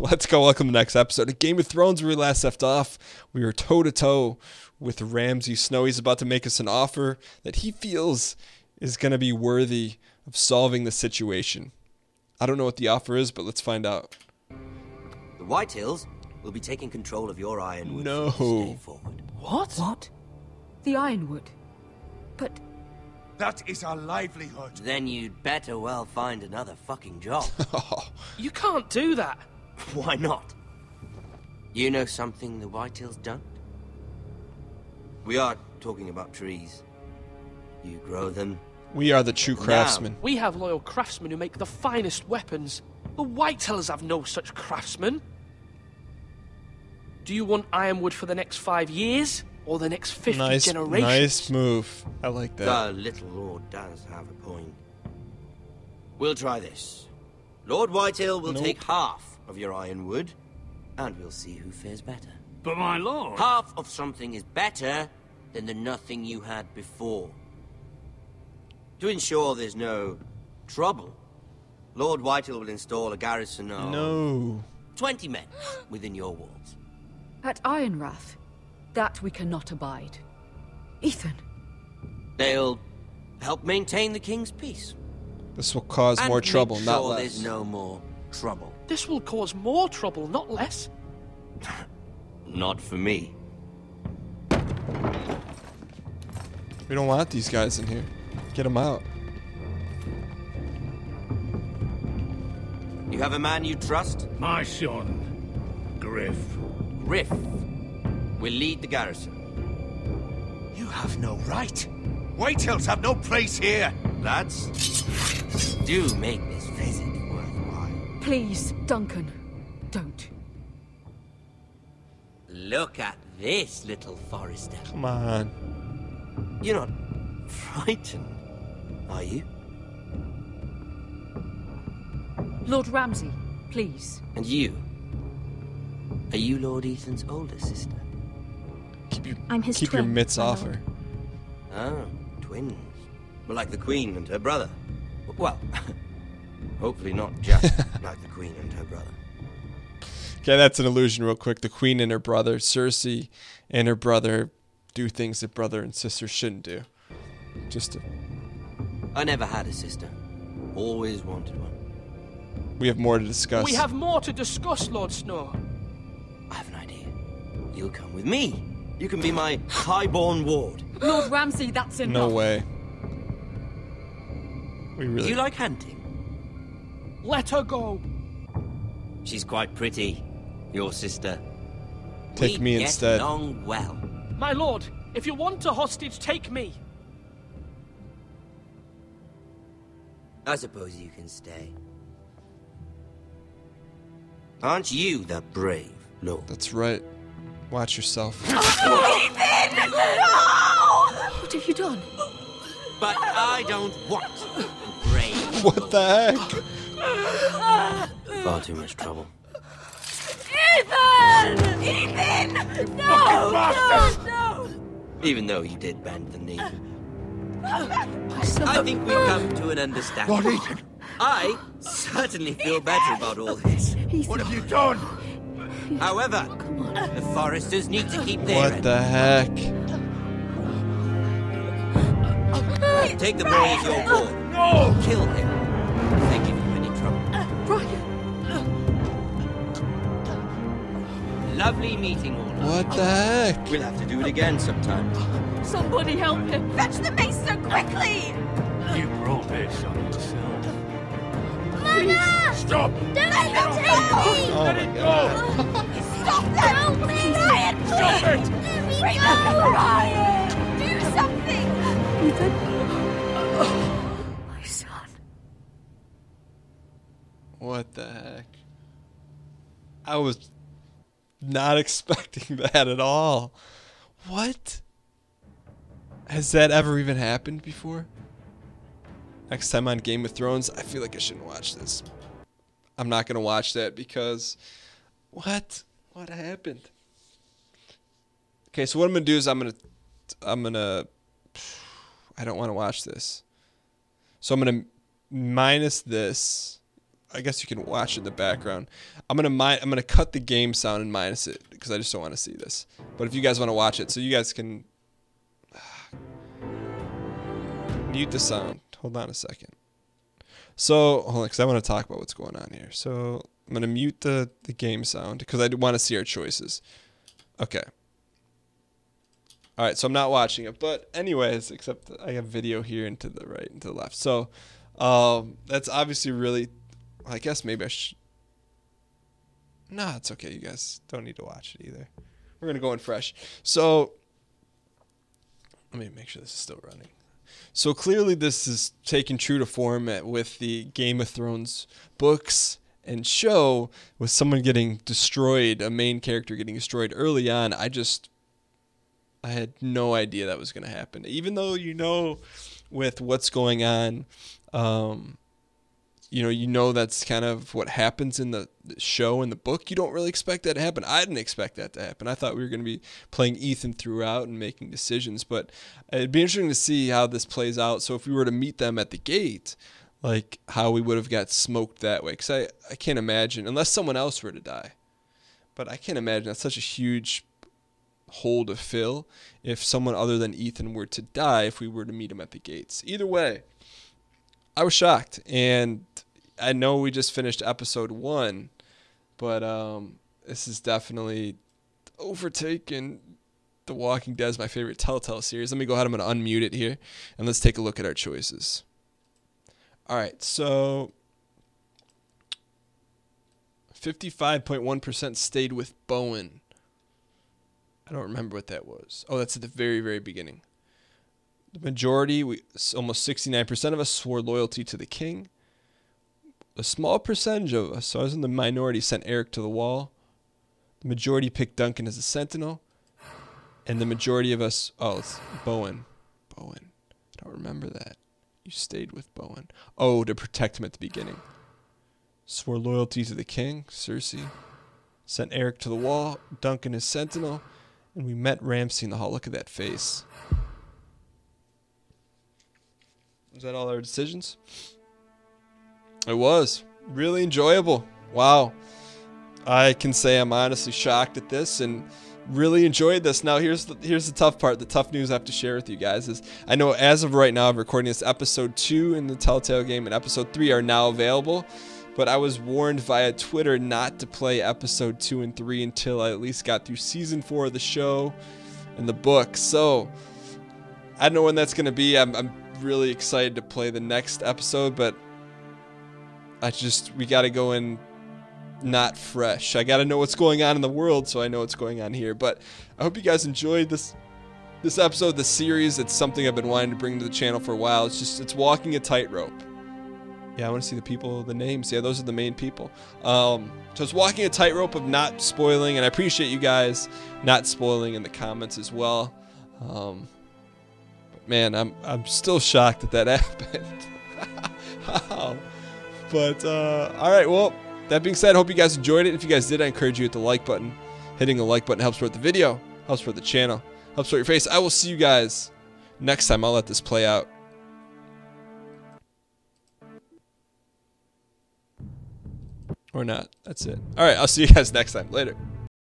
Let's go. Welcome to the next episode of Game of Thrones. Where we last left off, we were toe to toe with Ramsay Snow. He's about to make us an offer that he feels is going to be worthy of solving the situation. I don't know what the offer is, but let's find out. The Whitehills will be taking control of your Ironwood No. from this day forward. What? What? The Ironwood. But That is our livelihood. Then you'd better well find another fucking job. You can't do that. Why not? You know something the Whitehills don't? We are talking about trees. You grow them. We are the true craftsmen. Now, We have loyal craftsmen who make the finest weapons. The Whitehills have no such craftsmen. Do you want ironwood for the next five years? Or the next 50 Nice, generations? nice move. I like that. The little lord does have a point. We'll try this. Lord Whitehill will Nope. take half of your ironwood, and we'll see who fares better. But my lord. Half of something is better than the nothing you had before. To ensure there's no trouble, Lord Whitehill will install a garrison of No. 20 men within your walls. at Ironrath, that we cannot abide. Ethan, They'll help maintain the king's peace. This will cause and more trouble, sure not less. there's no more trouble. This will cause more trouble, not less. Not for me. We don't want these guys in here. Get them out. You have a man you trust? My son, Gryff. Gryff will lead the garrison. You have no right. Whitehills have no place here. Lads, do make this visit worthwhile. Please, Duncan, don't. Look at this, little Forrester. Come on. You're not frightened, are you? Lord Ramsay, please. And you? Are you Lord Ethan's older sister? Keep your, I'm his keep your mitts off her. Oh, twins. Well, like the Queen and her brother. Well, hopefully not just like the Queen and her brother. Okay, that's an illusion, real quick. The queen and her brother, Cersei, and her brother do things that brother and sister shouldn't do. Just to, I never had a sister. Always wanted one. we have more to discuss. We have more to discuss, Lord Snow. I have an idea. You'll come with me. You can be my highborn ward. Lord Ramsay, that's enough. no way. We Do really. you like hunting? Let her go. She's quite pretty. Your sister. Take we me get instead. along well. My lord, if you want a hostage, take me. I suppose you can stay. Aren't you the brave lord? That's right. Watch yourself. What have you done? But I don't want brave. what the heck? Far too much trouble. Ethan! Ethan! No! No! No! Even though you did bend the knee. My. I think we've come to an understanding. Lord Ethan, I certainly feel better about all this. what have you done? However, the forresters need to keep their What end. the heck? Take the boy as your ward. No! Kill him. Lovely meeting all. of. What the heck? We'll have to do it again sometime. somebody help him. Fetch the maester quickly! You brought this on yourself. Mama! Stop! Don't let them take me! Oh Let my it go! Stop them! Ryon, Stop please! it! Bring them Ryon! Do something! Ethan. My son. What the heck? I was not expecting that at all. What? Has that ever even happened before? Next time on Game of Thrones, I feel like I shouldn't watch this. I'm not gonna watch that because what? What happened? Okay, so what I'm gonna do is I'm gonna I'm gonna I don't want to watch this. So I'm gonna minus this I guess you can watch in the background. I'm gonna mi- I'm gonna cut the game sound and minus it because I just don't want to see this. But if you guys want to watch it, so you guys can mute the sound. Hold on a second. So hold on, because I want to talk about what's going on here. So I'm gonna mute the the game sound because I want to see our choices. Okay. All right, so I'm not watching it, but anyways, except I have video here and to the right and to the left. So um, that's obviously really. I guess maybe I should. Nah, it's okay. You guys don't need to watch it either. We're gonna go in fresh. So let me make sure this is still running. So clearly, this is taken true to form with the Game of Thrones books and show, with someone getting destroyed, a main character getting destroyed early on. I just, I had no idea that was going to happen. Even though you know, with what's going on, um, you know, you know that's kind of what happens in the, show and the book. You don't really expect that to happen. I didn't expect that to happen. I thought we were going to be playing Ethan throughout and making decisions, but it'd be interesting to see how this plays out. So if we were to meet them at the gate, like how we would have got smoked that way, because I I can't imagine unless someone else were to die, but I can't imagine that's such a huge hole to fill if someone other than Ethan were to die if we were to meet him at the gates. Either way. I was shocked, and I know we just finished episode one, but um, this is definitely overtaken The Walking Dead is my favorite Telltale series. Let me go ahead. I'm going to unmute it here, and let's take a look at our choices. All right, so 55.1% stayed with Bowen. I don't remember what that was. Oh, that's at the very, very beginning. The majority, we almost 69% of us swore loyalty to the king. A small percentage of us, so I was in the minority, sent Eric to the wall. The majority picked Duncan as a sentinel. And the majority of us, oh, it's Bowen. Bowen. I don't remember that. You stayed with Bowen. Oh, to protect him at the beginning. Swore loyalty to the king, Cersei. Sent Eric to the wall, Duncan as sentinel, and we met Ramsay in the hall. Look at that face. Was that all our decisions? It was really enjoyable. Wow. I can say I'm honestly shocked at this and really enjoyed this. Now here's the here's the tough part. The tough news I have to share with you guys is I know as of right now I'm recording this episode 2 in the Telltale game and episode 3 are now available, but I was warned via Twitter not to play episode 2 and 3 until I at least got through season 4 of the show and the book. So I don't know when that's going to be. I'm, I'm really excited to play the next episode, but I just we got to go in not fresh. I got to know what's going on in the world so I know what's going on here. But I hope you guys enjoyed this this episode, the series. It's something I've been wanting to bring to the channel for a while. It's just it's walking a tightrope. Yeah, I want to see the people, the names. Yeah, those are the main people. Um, so it's walking a tightrope of not spoiling, and I appreciate you guys not spoiling in the comments as well. Um, man, I'm I'm still shocked that that happened. How? But uh, all right, well, that being said, I hope you guys enjoyed it. If you guys did, I encourage you to hit the like button. Hitting the like button helps support the video, helps support the channel, helps support your face. I will see you guys next time. I'll let this play out. Or not. That's it. All right, I'll see you guys next time. Later.